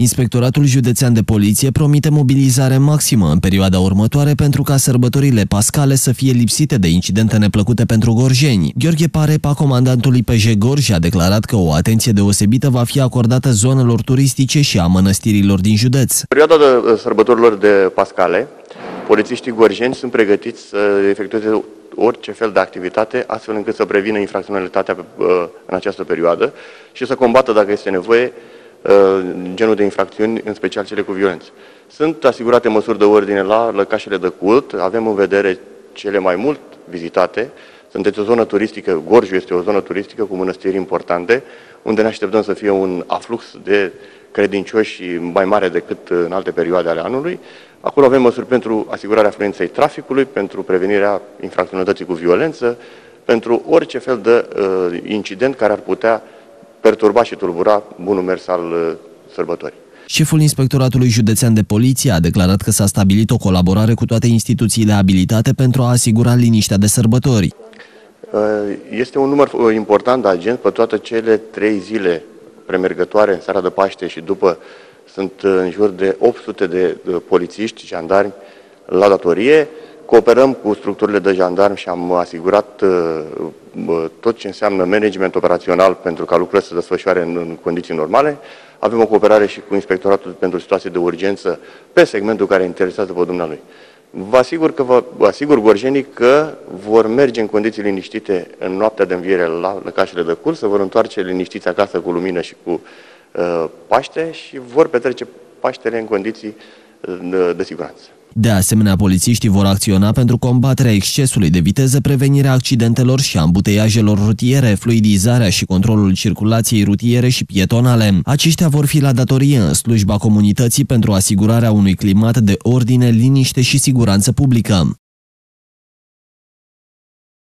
Inspectoratul Județean de Poliție promite mobilizare maximă în perioada următoare pentru ca sărbătorile pascale să fie lipsite de incidente neplăcute pentru gorjeni. Gheorghe Parepa, comandantul IPJ Gorj, a declarat că o atenție deosebită va fi acordată zonelor turistice și a mănăstirilor din județ. Perioada de sărbătorilor de pascale, polițiștii gorjeni sunt pregătiți să efectueze orice fel de activitate, astfel încât să prevină infracționalitatea uh, în această perioadă și să combată, dacă este nevoie, uh, genul de infracțiuni, în special cele cu violență. Sunt asigurate măsuri de ordine la lăcașele de cult, avem în vedere cele mai mult vizitate, sunteți o zonă turistică, Gorju este o zonă turistică cu mănăstiri importante, unde ne așteptăm să fie un aflux de credincioși mai mare decât în alte perioade ale anului. Acolo avem măsuri pentru asigurarea fluenței traficului, pentru prevenirea infracționalității cu violență, pentru orice fel de uh, incident care ar putea perturba și tulbura bunul mers al uh, sărbătorii. Șeful Inspectoratului Județean de Poliție a declarat că s-a stabilit o colaborare cu toate instituțiile abilitate pentru a asigura liniștea de sărbători. Uh, este un număr uh, important de agenți pe toate cele trei zile premergătoare în seara de Paște și după sunt uh, în jur de 800 de polițiști, jandarmi la datorie. Cooperăm cu structurile de jandarmi și am asigurat tot ce înseamnă management operațional pentru ca lucrurile să se desfășoare în condiții normale. Avem o cooperare și cu Inspectoratul pentru Situații de Urgență pe segmentul care interesează pe dumnealui. Vă asigur, că vă, vă asigur gorjenii că vor merge în condiții liniștite în noaptea de înviere la lăcașele de curs, să vor întoarce liniștiți acasă cu lumină și cu uh, Paște și vor petrece Paștele în condiții uh, de siguranță. De asemenea, polițiștii vor acționa pentru combaterea excesului de viteză, prevenirea accidentelor și ambuteiajelor rutiere, fluidizarea și controlul circulației rutiere și pietonale. Aceștia vor fi la datorie în slujba comunității pentru asigurarea unui climat de ordine, liniște și siguranță publică.